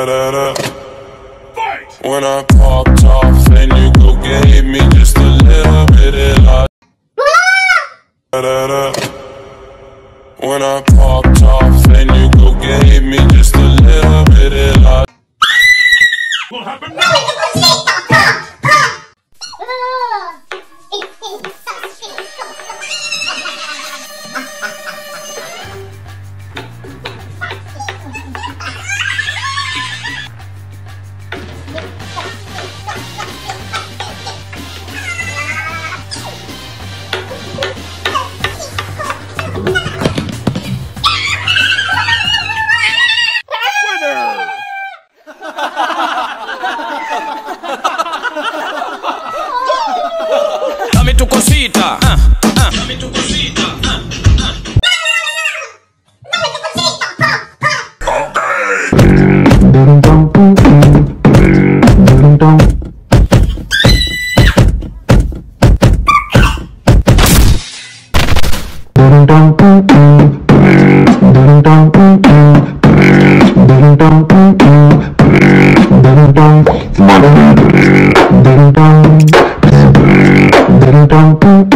When I popped off and you go gave me just a little bit of love. When I popped off and you go gave me just a little bit of love. Dame tu cosita. Dame tu cosita uh, uh. Dame tu cosita uh, uh, uh. Thank you. Boom.